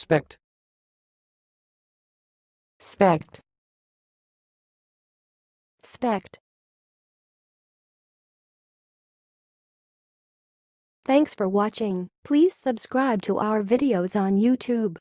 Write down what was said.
Spect. Spect. Spect. Thanks for watching. Please subscribe to our videos on YouTube.